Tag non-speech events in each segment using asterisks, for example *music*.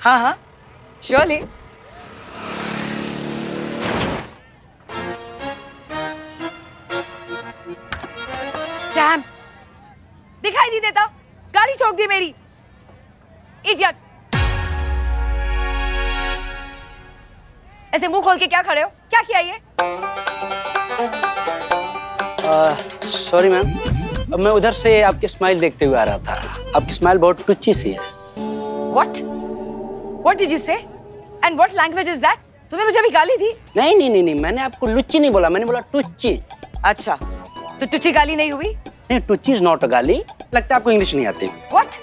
हाँ हाँ। Surely dam दिखाई नहीं देता। गाड़ी ठोक दी मेरी। इडियट ऐसे मुँह खोल के क्या खड़े हो? क्या किया ये? सॉरी मैम मैं उधर से आपकी स्माइल देखते हुए आ रहा था। आपकी स्माइल बहुत टुच्ची सी है। What what did you say and what language is that तुमने मुझे अभी गाली दी? नहीं नहीं नहीं नहीं मैंने आपको लुच्ची नहीं बोला मैंने बोला टुच्ची। अच्छा तो तुच्ची गाली नहीं हुई? नहीं टुच्ची इज़ नॉट अ गाली। लगता है आपको इंग्लिश नहीं आती। व्हाट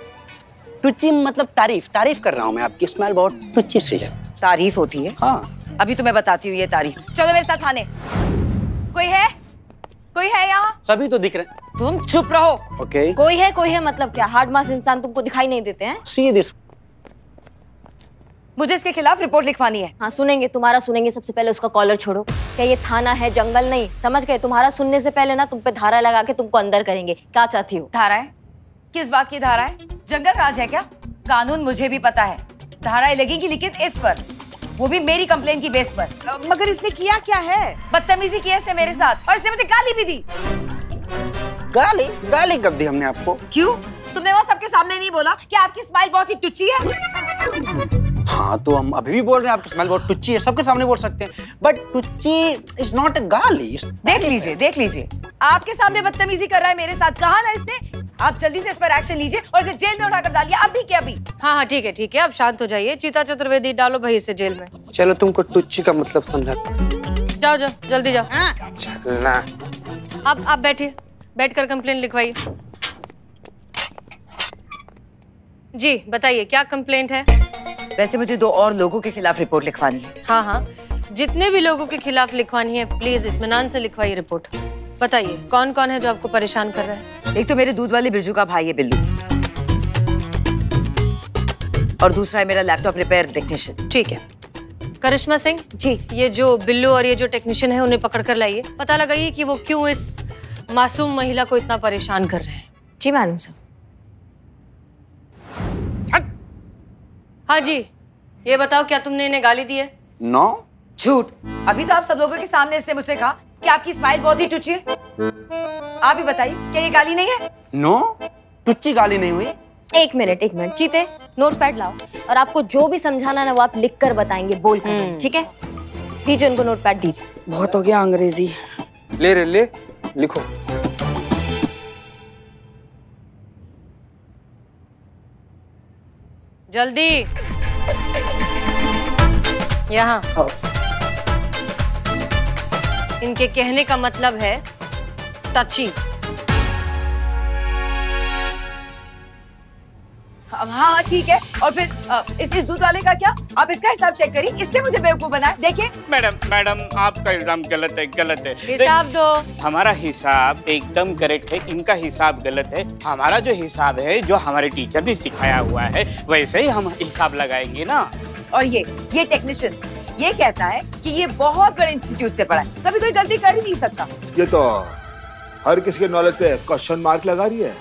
टुच्ची मतलब तारीफ़। तारीफ़ कर रहा हूँ मैं आपकी स्माइल बहुत टुच्ची सी है। तारीफ़ होती है? हाँ। अभी तो मैं बताती हूँ ये तारीफ़। चलो मेरे साथ थाने कोई है? कोई है यहाँ? सभी तो दिख रहे तुम चुप रहो। ओके कोई है कोई है मतलब क्या? हार्ड मास इंसान तुमको दिखाई नहीं देते हैं? सी दिस मुझे इसके खिलाफ रिपोर्ट लिखवानी है। हाँ सुनेंगे तुम्हारा सुनेंगे। सबसे पहले उसका कॉलर छोड़ो। क्या ये थाना है? जंगल नहीं। समझ गए? तुम्हारा सुनने से पहले ना तुम पे धारा लगा के तुमको अंदर करेंगे। क्या चाहती हो? धारा है? किस बात की धारा है? जंगल राज है क्या? कानून मुझे भी पता है। धाराएँ लगेगी लेकिन इस पर। वो भी मेरी कंप्लेन की बेस पर। मगर इसने किया क्या है? बदतमीजी की इसने मेरे साथ। और इसने मुझे गाली भी दी। गाली? गाली कब दी हमने आपको। क्यों? तुमने वो सबके सामने नहीं बोला कि आपकी स्माइल बहुत ही टुच्ची है? हाँ तो हम अभी भी बोल रहे हैं आपकी स्माइल बहुत टुच्ची है सबके सामने बोल सकते हैं। बट टुच्ची इज़ नॉट अ गाली देख लीजिए देख लीजिए। आपके सामने बदतमीजी कर रहा है मेरे साथ। कहा ना इसने? आप जल्दी से इस पर एक्शन लीजिए और इसे जेल में उठाकर डालिए। अभी के अभी? हाँ हाँ ठीक है ठीक है। अब शांत हो जाइए। चीता चतुर्वेदी डालो भाई इसे जेल में। चलो तुमको टुच्ची का मतलब समझा। जाओ जाओ जल्दी जाओ। चलना। आप आप बैठिए। बैठ कर कंप्लेन लिखवाइए। जी बताइए क्या कंप्लेंट है? वैसे मुझे दो और लोगों के खिलाफ रिपोर्ट लिखवानी है। हाँ हाँ। जितने भी लोगों के खिलाफ लिखवानी है प्लीज़ इतमान से लिखवाइए रिपोर्ट। बताइए कौन कौन है जो आपको परेशान कर रहा है? एक तो मेरे दूध वाले बिरजू का भाई है बिल्लू। और दूसरा है मेरा लैपटॉप रिपेयर टेक्नीशियन ठीक है। करिश्मा सिंह? जी। ये जो बिल्लू और ये जो टेक्नीशियन है उन्हें पकड़ कर लाइए। पता लगाइए कि वो क्यों इस मासूम महिला को इतना परेशान कर रहे हैं। जी मैडम सर। हाँ जी ये बताओ क्या तुमने इन्हें गाली दी है? No no? झूठ। अभी तो आप सब लोगों के सामने इसने मुझसे कहा कि आपकी स्माइल बहुत ही टुच्ची है। आप ही बताइए क्या ये गाली नहीं है? No no? टुच्ची गाली नहीं हुई। एक मिनट एक मिनट चीते नोट पैड लाओ। और आपको जो भी समझाना ना वो आप लिख कर बताएँगे बोल कर। ठीक है? दीजिए उनको नोट पैड दीजिए। बहुत हो गया अंग्रेज़ी। ले रे ले। लिखो। जल्दी। यहाँ। इनके कहने का मतलब है टची हाँ हाँ ठीक है। और फिर इस इस दूध वाले का क्या? आप इसका हिसाब चेक करिए। इसने मुझे बेवकूफ़ बनाया। देखिए। मैडम मैडम आपका इल्ज़ाम गलत है गलत है। हिसाब दो। हमारा हिसाब एकदम करेक्ट है इनका हिसाब गलत है। हमारा जो हिसाब है जो हमारे टीचर ने सिखाया हुआ है वैसे ही हम हिसाब लगाएँगे ना। और ये ये टेक्नीशियन ये कहता है कि ये बहुत बड़े इंस्टीट्यूट से पढ़ा है। कभी कोई गलती कर ही नहीं सकता। ये तो हर किसी के नॉलेज पे क्वेश्चन मार्क लगा रही है।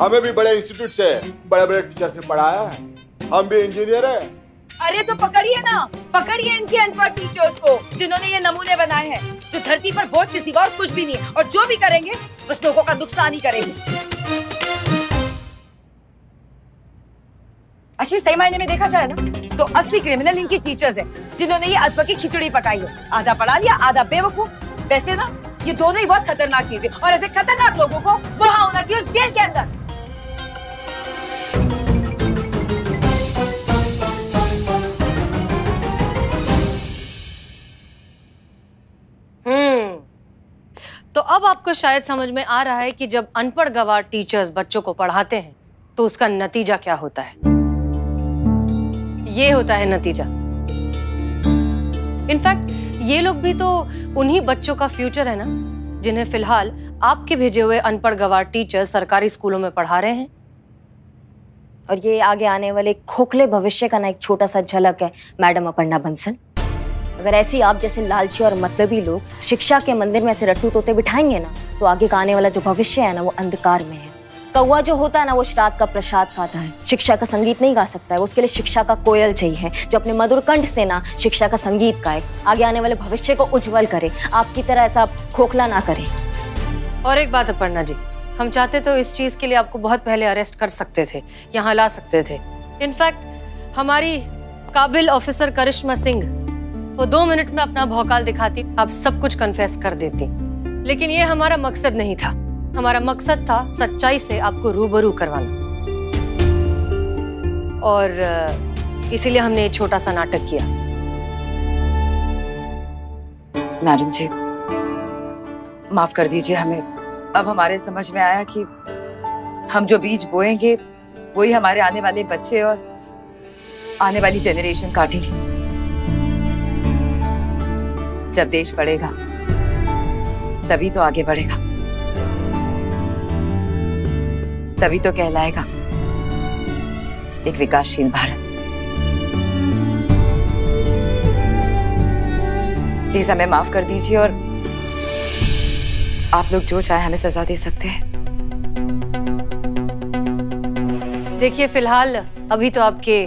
हमें भी बड़े इंस्टीट्यूट से बड़े बड़े टीचर से पढ़ाया है। हम भी इंजीनियर है। अरे तो पकड़िए ना, पकड़िए इनके अनपढ़ टीचर्स को, जिन्होंने ये नमूने बनाए हैं, जो धरती पर बोझ किसी और कुछ भी नहीं है और जो भी करेंगे, बस लोगों का नुकसान ही करेंगे। एक्चुअली सही मायने में देखा जाए ना तो असली क्रिमिनल इनके टीचर्स हैं, जिन्होंने ये अल्प की खिचड़ी पकाई है। आधा पढ़ा दिया आधा बेवकूफ़। वैसे ना, ये दोनों ही बहुत खतरनाक चीज़ है, और ऐसे खतरनाक लोगों को वहाँ होना चाहिए उस जेल के अंदर। अब आपको शायद समझ में आ रहा है कि जब अनपढ़ गवार टीचर्स बच्चों को पढ़ाते हैं तो उसका नतीजा क्या होता है? ये होता है नतीजा। इनफैक्ट ये लोग भी तो उन्हीं बच्चों का फ्यूचर है ना, जिन्हें फ़िलहाल आपके भेजे हुए अनपढ़ गवार टीचर सरकारी स्कूलों में पढ़ा रहे हैं। और ये आगे आने वाले खोखले भविष्य का ना एक छोटा सा झलक है, मैडम अपर्णा बंसल। अगर ऐसी आप जैसे लालची और मतलबी लोग शिक्षा के मंदिर में ऐसे रट्टू तोते बिठाएँगे ना तो आगे का आने वाला जो भविष्य है ना, वो अंधकार में है। कौवा जो होता है ना, वो श्राद्ध का प्रसाद खाता है। शिक्षा का संगीत नहीं गा सकता है उसके लिए शिक्षा का कोयल चाहिए जो अपने मधुर कंठ से ना शिक्षा का संगीत गाए। आगे आने वाले भविष्य को उज्जवल करे, आपकी तरह ऐसा खोखला ना करे। और एक बात अपर्णा जी, हम चाहते तो इस चीज़ के लिए आपको बहुत पहले अरेस्ट कर सकते थे, यहाँ ला सकते थे। इनफैक्ट हमारी काबिल ऑफिसर करिश्मा सिंह वो दो मिनट में अपना भौकाल दिखाती आप सब कुछ कन्फेस कर देती। लेकिन ये हमारा मकसद नहीं था। हमारा मकसद था सच्चाई से आपको रूबरू करवाना। और इसीलिए हमने छोटा सा नाटक किया। मैडम जी, माफ़ कर दीजिए हमें। अब हमारे समझ में आया कि हम जो बीज बोएँगे, वही हमारे आने वाले बच्चे और आने वाली जनरेशन काटेगी। जब देश बढ़ेगा, तभी तो आगे बढ़ेगा। तभी तो कहलाएगा एक विकासशील भारत। प्लीज़ हमें माफ़ कर दीजिए और आप लोग जो चाहे हमें सजा दे सकते हैं। देखिए, फ़िलहाल अभी तो आपके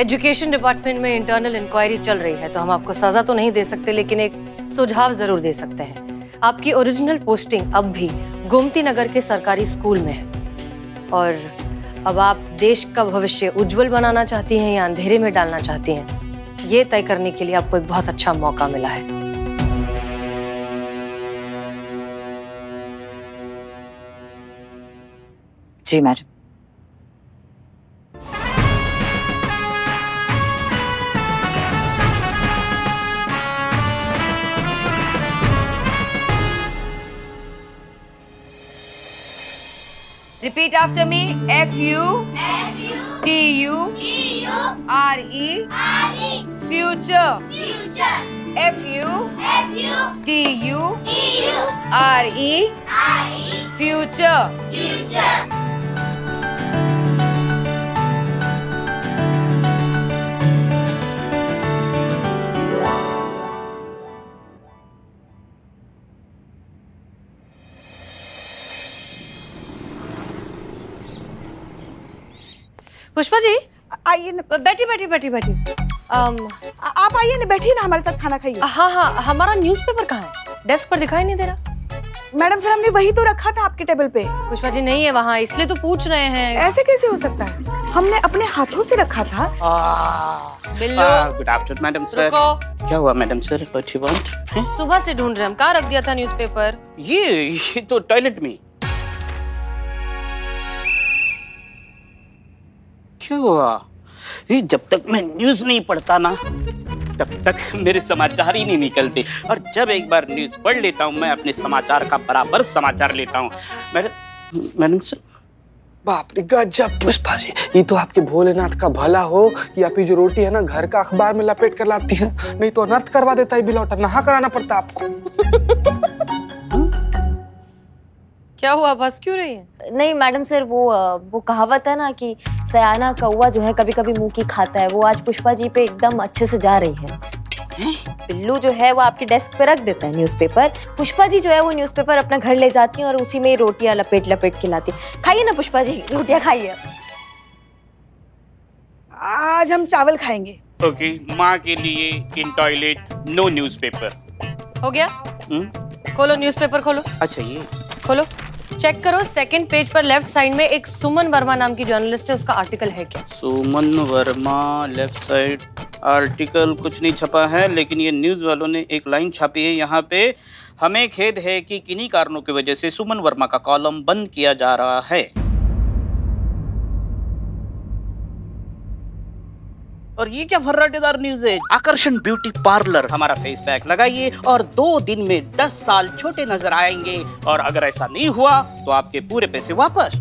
एजुकेशन डिपार्टमेंट में इंटरनल इंक्वायरी चल रही है तो हम आपको सजा तो नहीं दे सकते, लेकिन एक सुझाव ज़रूर दे सकते हैं। आपकी ओरिजिनल पोस्टिंग अब भी गोमती नगर के सरकारी स्कूल में है। और अब आप देश का भविष्य उज्जवल बनाना चाहती हैं या अंधेरे में डालना चाहती हैं, ये तय करने के लिए आपको एक बहुत अच्छा मौका मिला है। जी, madam. Repeat after me. F U F U T U T U R E. R E Future. Future F U F U T U T U R E. R E Future. Future. Pushpa ji? आइए ना बैठी बैठी बैठी बैठी आप आइए ना बैठिए ना हमारे साथ खाना खाइए। हाँ हाँ हमारा न्यूज़पेपर कहाँ है? डेस्क पर दिखाई नहीं दे रहा। मैडम सर हमने वही तो रखा था आपके टेबल पे। पुष्पा जी नहीं है वहाँ इसलिए तो पूछ रहे हैं। ऐसे कैसे हो सकता है? हमने अपने हाथों से रखा था। गुड आफ्टरनून मैडम सर क्या हुआ मैडम सर सुबह से ढूंढ रहे हम। कहाँ रख दिया था न्यूज़पेपर ये ये तो टॉयलेट में। क्या हुआ? ये जब तक मैं न्यूज़ नहीं पढ़ता ना तब तक मेरे समाचार ही नहीं निकलते। और जब एक बार न्यूज़ पढ़ लेता हूँ मैं अपने समाचार का बराबर समाचार लेता हूँ। Madam sir? बाप रे गजब पुष्पा जी ये तो आपके भोलेनाथ का भला हो कि आप ये जो रोटी है ना घर का अखबार में लपेट कर लाती है। नहीं तो अनर्थ करवा देता है बिलौटा नहा कराना पड़ता आपको। *laughs* क्या हुआ? बस क्यों रही है? नहीं मैडम सर वो वो कहावत है ना कि सयाना कौआ जो है कभी कभी मुँह की खाता है। वो आज पुष्पा जी पे एकदम अच्छे से जा रही है। पिल्लू जो है वो आपके डेस्क पे रख देता है न्यूज़पेपर पुष्पा जी जो है वो न्यूज़पेपर अपना घर ले जाती हैं और उसी में ही रोटियाँ लपेट लपेट के लाती हैं। खाइए ना पुष्पा जी रोटियाँ खाइए आज हम चावल खाएँगे। ओके माँ के लिए इन टॉयलेट नो न्यूज़पेपर हो गया? हम्म? खोलो न्यूज़पेपर खोलो। अच्छा ये। खोलो। चेक करो सेकंड पेज पर लेफ़्ट साइड में एक सुमन वर्मा नाम की जर्नलिस्ट है, उसका आर्टिकल है क्या? Suman Verma left side article कुछ नहीं छपा है, लेकिन ये न्यूज़ वालों ने एक लाइन छापी है यहाँ पे, हमें खेद है कि किन्हीं कारणों की वजह से सुमन वर्मा का कॉलम बंद किया जा रहा है। और ये क्या फर्राटेदार न्यूज़ है? आकर्षण ब्यूटी पार्लर हमारा फेस पैक लगाइए और दो दिन में दस साल छोटे नज़र आएँगे। और अगर ऐसा नहीं हुआ तो आपके पूरे पैसे वापस।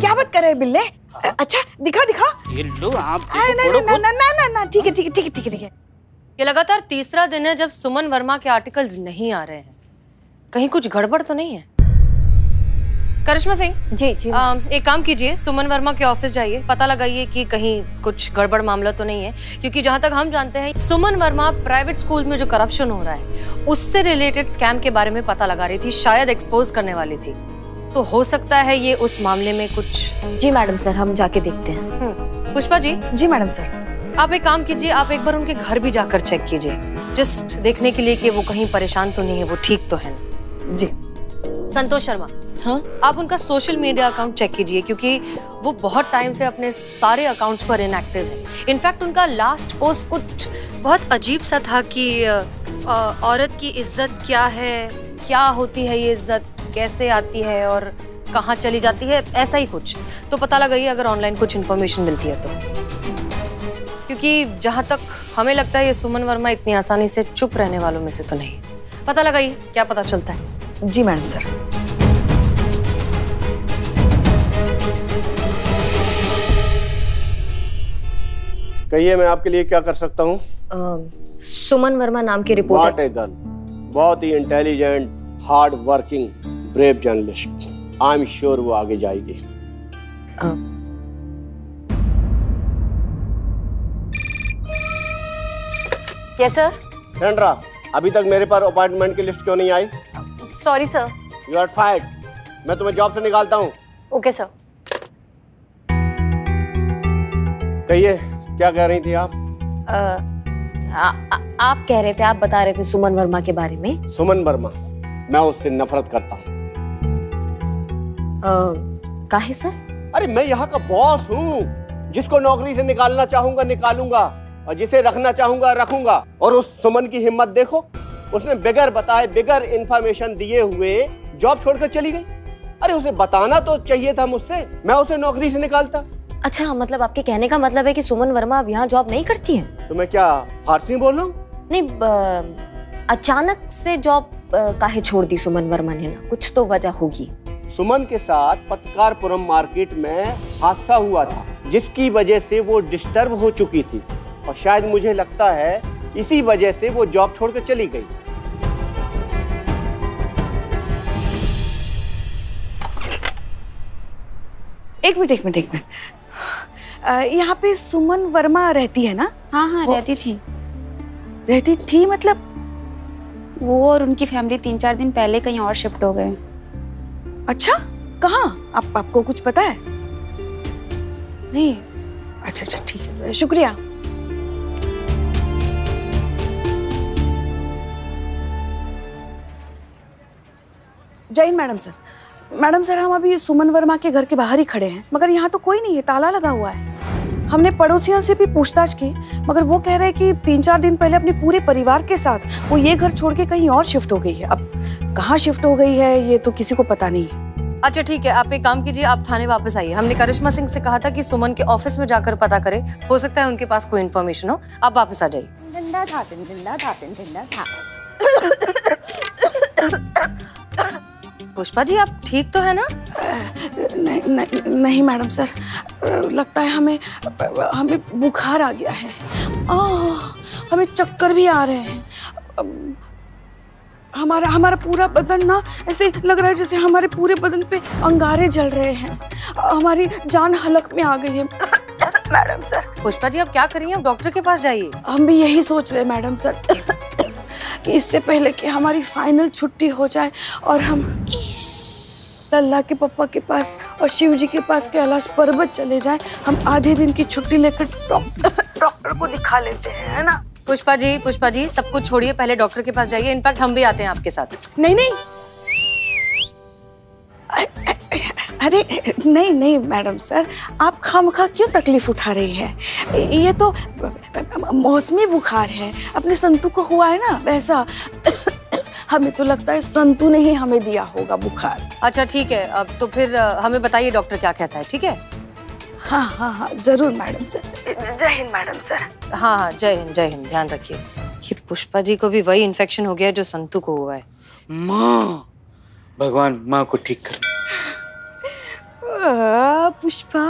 क्या बात कर रहे हैं बिल्ले? अच्छा दिखाओ दिखाओ। ये लो आप। ना ना ना ना ठीक है ठीक है ठीक है ठीक है ठीक है। ये लगातार तीसरा दिन है जब सुमन वर्मा के आर्टिकल्स नहीं आ रहे हैं। कहीं कुछ गड़बड़ तो नहीं है? करिश्मा सिंह जी जी आ, एक काम कीजिए सुमन वर्मा के ऑफ़िस जाइए पता लगाइए कि कहीं कुछ गड़बड़ मामला तो नहीं है क्योंकि जहाँ तक हम जानते हैं सुमन वर्मा प्राइवेट स्कूल में जो करप्शन हो रहा है उससे रिलेटेड स्कैम के बारे में पता लगा रही थी शायद एक्सपोज करने वाली थी। तो हो सकता है ये उस मामले में कुछ जी मैडम सर हम जाके देखते हैं। पुष्पा जी? जी मैडम सर। आप एक काम कीजिए आप एक बार उनके घर भी जाकर चेक कीजिए। जस्ट देखने के लिए कि वो कहीं परेशान तो नहीं है वो ठीक तो है जी। संतोष शर्मा। हाँ? आप उनका सोशल मीडिया अकाउंट चेक कीजिए क्योंकि वो बहुत टाइम से अपने सारे अकाउंट्स पर इनएक्टिव है। इनफैक्ट उनका लास्ट पोस्ट कुछ बहुत अजीब सा था कि अ, औरत की इज़्ज़त क्या है? क्या होती है ये इज़्ज़त? कैसे आती है और कहाँ चली जाती है? ऐसा ही कुछ। तो पता लगाइए अगर ऑनलाइन कुछ इन्फॉर्मेशन मिलती है तो। क्योंकि जहाँ तक हमें लगता है ये सुमन वर्मा इतनी आसानी से चुप रहने वालों में से तो नहीं। पता लगाइए क्या पता चलता है? जी मैडम सर। कहिए मैं आपके लिए क्या कर सकता हूँ? सुमन वर्मा नाम की रिपोर्ट नॉट ए गन बहुत ही intelligent hard working brave journalist I am sure वो आगे जाएगी। यस सर सेंड्रा अभी तक मेरे पर अपॉइंटमेंट की लिस्ट क्यों नहीं आई? Sorry sir you are fired मैं तुम्हें जॉब से निकालता हूँ। ओके सर कहिए क्या कह रही थी आप? आ, आ, आ, आप कह रहे थे आप बता रहे थे सुमन वर्मा के बारे में। सुमन वर्मा मैं उससे नफरत करता हूँ। काहे सर? अरे मैं यहाँ का बॉस हूँ। जिसको नौकरी से निकालना चाहूँगा निकालूँगा और जिसे रखना चाहूँगा रखूँगा। और उस सुमन की हिम्मत देखो उसने बिगर बताए बिगर इंफॉर्मेशन दिए हुए जॉब छोड़कर चली गई। अरे उसे बताना तो चाहिए था मुझसे मैं उसे नौकरी से निकालता। अच्छा मतलब आपके कहने का मतलब है कि सुमन वर्मा अब यहाँ जॉब नहीं करती है? तो मैं क्या फारसी बोल रहा हूँ? नहीं अचानक से जॉब काहे छोड़ दी सुमन वर्मा ने ना? कुछ तो वजह होगी। सुमन के साथ पतकारपुरम मार्केट में हादसा हुआ था जिसकी वजह से वो डिस्टर्ब हो चुकी थी। और शायद मुझे लगता है इसी वजह से वो जॉब छोड़कर चली गई। एक मिनट एक मिनट एक मिनट। यहाँ पे सुमन वर्मा रहती है ना? हाँ हाँ रहती थी। रहती थी मतलब? वो और उनकी फैमिली तीन चार दिन पहले कहीं और शिफ्ट हो गए। अच्छा कहाँ? आप आपको कुछ पता है? नहीं। अच्छा अच्छा ठीक है शुक्रिया। जय हिंद मैडम सर। मैडम सर हम अभी सुमन वर्मा के घर के बाहर ही खड़े हैं मगर यहाँ तो कोई नहीं है ताला लगा हुआ है। हमने पड़ोसियों से भी पूछताछ की मगर वो कह रहे हैं कि तीन चार दिन पहले अपने पूरे परिवार के साथ वो ये घर छोड़ के कहीं और शिफ्ट हो गई है। अब कहाँ शिफ्ट हो गई है ये तो किसी को पता नहीं है। अच्छा ठीक है आप एक काम कीजिए आप थाने वापस आइए। हमने करिश्मा सिंह से कहा था कि सुमन के ऑफ़िस में जाकर पता करें। हो सकता है उनके पास कोई इन्फॉर्मेशन हो। आप वापस आ जाइए। ज़िंदा था ज़िंदा था ज़िंदा था। पुष्पा जी आप ठीक तो है ना? नहीं नहीं नहीं मैडम सर। लगता है हमें हमें बुखार आ गया है। आह, हमें चक्कर भी आ रहे हैं। हमारा हमारा पूरा बदन ना ऐसे लग रहा है जैसे हमारे पूरे बदन पे अंगारे जल रहे हैं। हमारी जान हलक में आ गई है। Madam sir. पुष्पा जी आप क्या करिए आप डॉक्टर के पास जाइए। हम भी यही सोच रहे हैं मैडम सर कि इससे पहले कि हमारी फाइनल छुट्टी हो जाए और हम अल्लाह के पप्पा के पास और शिव जी के पास कैलाश पर्वत चले जाएँ हम आधे दिन की छुट्टी लेकर डॉक्टर डॉक्टर को दिखा लेते हैं है ना? पुष्पा जी पुष्पा जी सब कुछ छोड़िए पहले डॉक्टर के पास जाइए इनफैक्ट हम भी आते हैं आपके साथ। नहीं नहीं। अरे नहीं नहीं मैडम सर आप खामखा क्यों तकलीफ़ उठा रही है? ये तो मौसमी बुखार है अपने संतु को हुआ है ना वैसा। हमें तो लगता है संतु ने ही हमें दिया होगा बुखार। अच्छा ठीक है। अब तो फिर हमें बताइए डॉक्टर क्या कहता है ठीक है? हाँ हाँ हाँ ज़रूर मैडम सर। जय हिंद मैडम सर। हाँ हाँ जय हिंद जय हिंद ध्यान रखिए। ये पुष्पा जी को भी वही इन्फेक्शन हो गया जो संतु को हुआ है। माँ भगवान माँ को ठीक कर पुष्पा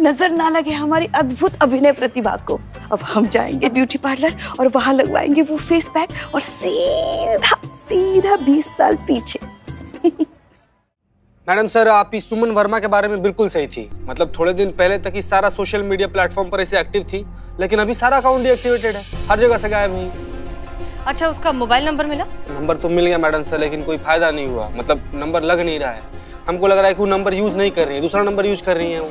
नज़र ना लगे हमारी अद्भुत अभिनय प्रतिभा को। अब हम जाएँगे ब्यूटी पार्लर और वहाँ लगवाएँगे वो फेस पैक और सीधा सीधा बीस साल पीछे। *laughs* मैडम सर आप ही सुमन वर्मा के बारे में बिल्कुल सही थी। मतलब थोड़े दिन पहले तक ही सारा सोशल मीडिया प्लेटफॉर्म पर ऐसे एक्टिव थी लेकिन अभी सारा अकाउंट डीएक्टिवेटेड है। हर जगह से गायब हुई अच्छा उसका मोबाइल नंबर मिला? नंबर तो मिल गया मैडम सर लेकिन कोई फ़ायदा नहीं हुआ। मतलब नंबर लग नहीं रहा है। हमको लग रहा है कि वो नंबर यूज़ नहीं कर रही है दूसरा नंबर यूज़ कर रही है वो।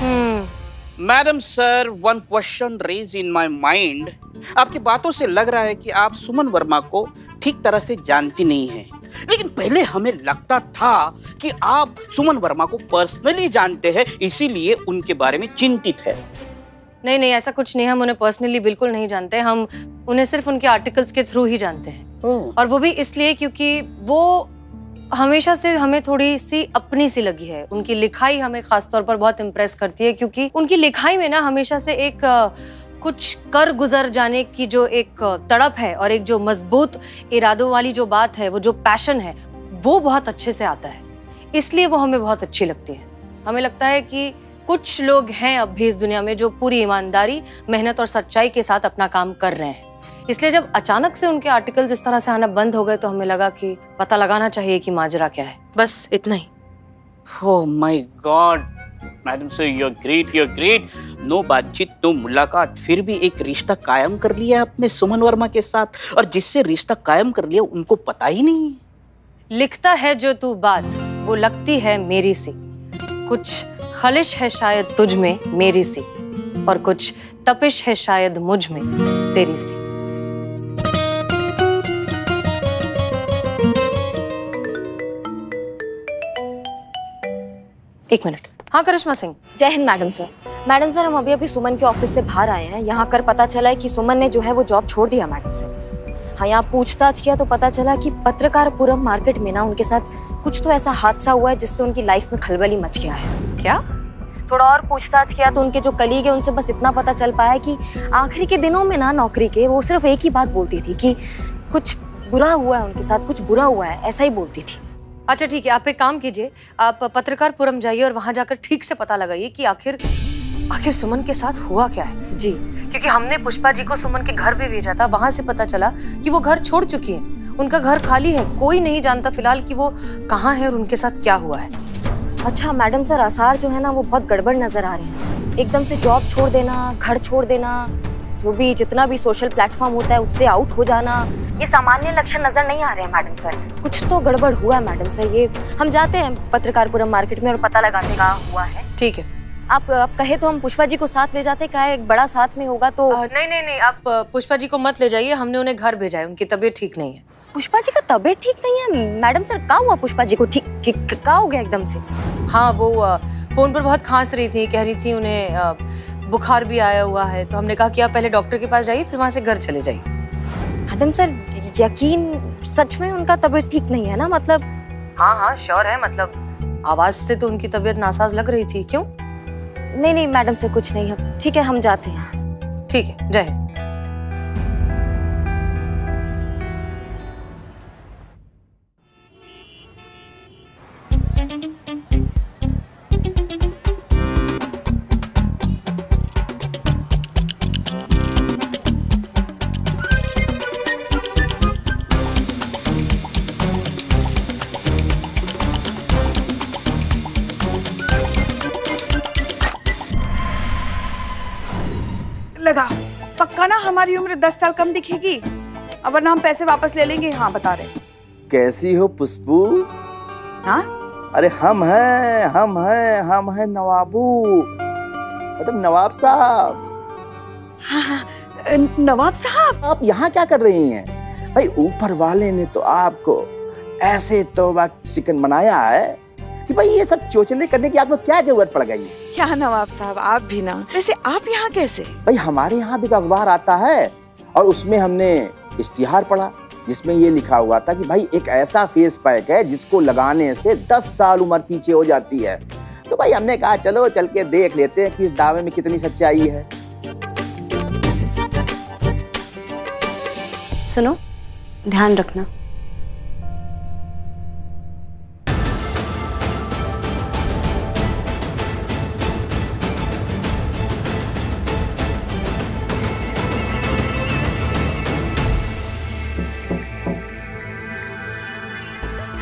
हम्म। Madam sir one question raise in my mind आपकी बातों से लग रहा है कि आप सुमन वर्मा को ठीक तरह से जानती नहीं हैं। लेकिन पहले हमें लगता था कि आप सुमन वर्मा को पर्सनली जानते हैं इसीलिए उनके बारे में चिंतित है। नहीं नहीं ऐसा कुछ नहीं हम उन्हें पर्सनली बिल्कुल नहीं जानते। हम उन्हें सिर्फ़ उनके आर्टिकल्स के थ्रू ही जानते हैं। और वो भी इसलिए क्योंकि वो हमेशा से हमें थोड़ी सी अपनी सी लगी है। उनकी लिखाई हमें खासतौर पर बहुत इम्प्रेस करती है क्योंकि उनकी लिखाई में ना हमेशा से एक कुछ कर गुजर जाने की जो एक तड़प है और एक जो मज़बूत इरादों वाली जो बात है, वो जो पैशन है, वो बहुत अच्छे से आता है। इसलिए वो हमें बहुत अच्छी लगती है। हमें लगता है कि कुछ लोग हैं अब भी इस दुनिया में जो पूरी ईमानदारी, मेहनत और सच्चाई के साथ अपना काम कर रहे हैं। इसलिए जब अचानक से उनके आर्टिकल इस तरह से आना बंद हो गए तो हमें लगा कि पता लगाना चाहिए कि माजरा क्या है। बस इतना ही। ओह my god madam sir you great you great no बातचीत नो मुलाकात फिर भी एक रिश्ता कायम कर लिया आपने सुमन वर्मा के साथ। और जिससे रिश्ता कायम कर लिया उनको पता ही नहीं। लिखता है जो तू बात वो लगती है मेरी सी। कुछ खलिश है शायद तुझ में मेरी सी और कुछ तपिश है शायद मुझमें तेरी सी। एक मिनट। हाँ करिश्मा सिंह। जय हिंद मैडम सर। मैडम सर हम अभी अभी सुमन के ऑफ़िस से बाहर आए हैं। यहाँ कर पता चला है कि सुमन ने जो है वो जॉब छोड़ दिया मैडम सर हाँ यहाँ पूछताछ किया तो पता चला कि पत्रकारपुरम मार्केट में ना उनके साथ कुछ तो ऐसा हादसा हुआ है जिससे उनकी लाइफ में खलबली मच गया है। क्या? थोड़ा और पूछताछ किया तो उनके जो कलीग है उनसे बस इतना पता चल पाया कि आखिरी के दिनों में ना नौकरी के वो सिर्फ़ एक ही बात बोलती थी कि कुछ बुरा हुआ है उनके साथ कुछ बुरा हुआ है ऐसा ही बोलती थी। अच्छा ठीक है आप एक काम कीजिए आप पत्रकारपुरम जाइए और वहाँ जाकर ठीक से पता लगाइए कि आखिर आखिर सुमन के साथ हुआ क्या है। जी। क्योंकि हमने पुष्पा जी को सुमन के घर भी भेजा था वहाँ से पता चला कि वो घर छोड़ चुकी हैं। उनका घर खाली है कोई नहीं जानता फ़िलहाल कि वो कहाँ है और उनके साथ क्या हुआ है। अच्छा मैडम सर आसार जो है ना वो बहुत गड़बड़ नज़र आ रहे हैं। एकदम से जॉब छोड़ देना घर छोड़ देना जो भी जितना भी सोशल प्लेटफॉर्म होता है उससे आउट हो जाना। ये सामान्य लक्षण नज़र नहीं आ रहे हैं मैडम सर कुछ तो गड़बड़ हुआ है मैडम सर ये हम जाते हैं पत्रकारपुरम मार्केट में और पता लगाते कहाँ हुआ है। ठीक है। आप आप कहे तो हम पुष्पा जी को साथ ले जाते क्या एक बड़ा साथ में होगा तो अ, नहीं नहीं नहीं आप पुष्पा जी को मत ले जाइए हमने उन्हें घर भेजा है उनकी तबीयत ठीक नहीं है। पुष्पा जी का तबीयत ठीक नहीं है? मैडम सर क्या हुआ पुष्पा जी को? ठीक ठीक- क्या हो गया एकदम से? हाँ वो फ़ोन पर बहुत खांस रही थी कह रही थी उन्हें बुखार भी आया हुआ है। तो हमने कहा कि आप पहले डॉक्टर के पास जाइए फिर वहाँ से घर चले जाइए। मैडम सर यकीन सच में उनका तबीयत ठीक नहीं है ना मतलब? हाँ हाँ श्योर है मतलब आवाज़ से तो उनकी तबीयत नासाज लग रही थी क्यों? नहीं नहीं मैडम सर कुछ नहीं है ठीक है हम जाते हैं। ठीक है जय हिंद। हमारी उम्र दस साल कम दिखेगी। अब वरना हम पैसे वापस ले लेंगे। हाँ बता रहे। कैसी हो पुष्पू? हाँ? अरे हम हैं हम हैं हम हैं नवाबू। मतलब नवाब साहब। हाँ हाँ। नवाब साहब? आप यहाँ क्या कर रही हैं? भाई ऊपर वाले ने तो आपको ऐसे तोबा चिकन बनाया है कि भाई ये सब चोचले करने की आपको क्या ज़रूरत पड़ गई? क्या नवाब साहब आप भी ना। वैसे आप यहाँ कैसे? भाई हमारे यहाँ भी एक अखबार आता है और उसमें हमने इश्तिहार पढ़ा जिसमें ये लिखा हुआ था कि भाई एक ऐसा फेस पैक है जिसको लगाने से 10 साल उम्र पीछे हो जाती है। तो भाई हमने कहा चलो चल के देख लेते हैं कि इस दावे में कितनी सच्चाई है। सुनो ध्यान रखना।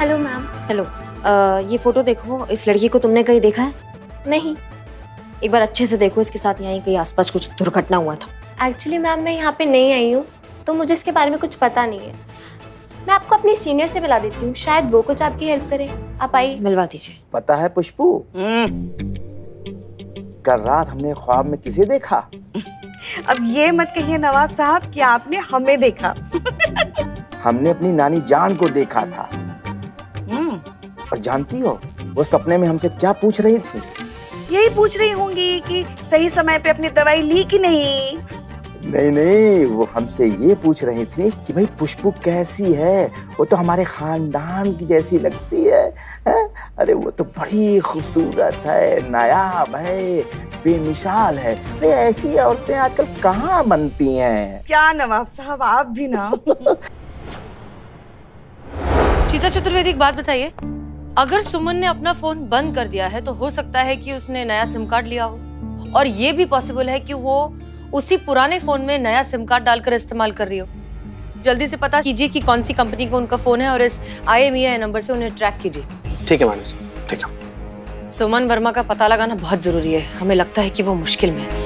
हेलो मैम हेलो ये फ़ोटो देखो इस लड़की को तुमने कहीं देखा है? नहीं। एक बार अच्छे से देखो इसके साथ यहीं कहीं आसपास कुछ दुर्घटना हुआ था। एक्चुअली मैम मैं यहाँ पे नहीं आई हूँ तो मुझे इसके बारे में कुछ पता नहीं है। मैं आपको अपनी सीनियर से मिला देती हूँ शायद वो कुछ आपकी हेल्प करे। आप आइए। मिलवा दीजिए। पता है पुष्पू? कल रात हमने ख्वाब में किसे देखा? अब ये मत कहिए नवाब साहब कि आपने हमें देखा। हमने अपनी नानी जान को देखा था। और जानती हो वो सपने में हमसे क्या पूछ रही थी? यही पूछ रही होंगी कि सही समय पे अपनी दवाई ली कि नहीं? नहीं नहीं वो हमसे ये पूछ रही थी कि भाई पुष्पू कैसी है? वो तो हमारे खानदान की जैसी लगती है, है? अरे वो तो बड़ी खूबसूरत है नायाब है बेमिसाल है। अरे ऐसी औरतें आजकल कहाँ बनती हैं? क्या नवाब साहब आप भी ना। *laughs* चीता चतुर्वेदी एक बात बताइए। अगर सुमन ने अपना फ़ोन बंद कर दिया है तो हो सकता है कि उसने नया सिम कार्ड लिया हो। और ये भी पॉसिबल है कि वो उसी पुराने फ़ोन में नया सिम कार्ड डालकर इस्तेमाल कर रही हो। जल्दी से पता कीजिए कि कौन सी कंपनी का उनका फ़ोन है और इस आई नंबर से उन्हें ट्रैक कीजिए। ठीक है मैडम ठीक है। सुमन वर्मा का पता लगाना बहुत ज़रूरी है। हमें लगता है कि वो मुश्किल में है।